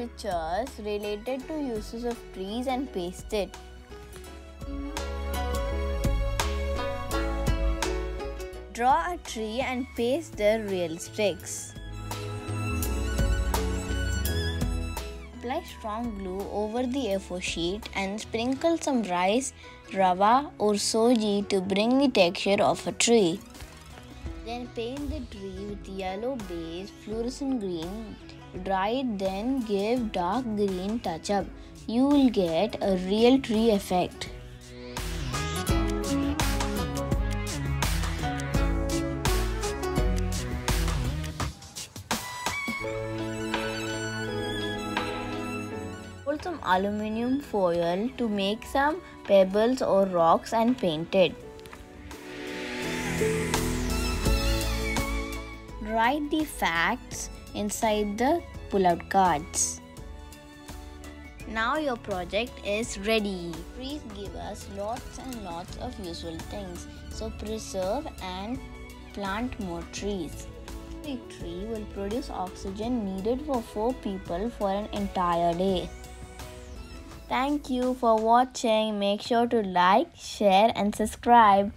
pictures related to uses of trees and paste it. Draw a tree and paste the real sticks. Apply strong glue over the A4 sheet and sprinkle some rice, rava or soji to bring the texture of a tree. Then paint the tree with yellow base, fluorescent green. Dry it then give dark green touch up. You will get a real tree effect. Put some aluminium foil to make some pebbles or rocks and paint it. Write the facts inside the pull-out cards. Now your project is ready. Trees give us lots and lots of useful things. So preserve and plant more trees. Every tree will produce oxygen needed for 4 people for an entire day. Thank you for watching. Make sure to like, share and subscribe.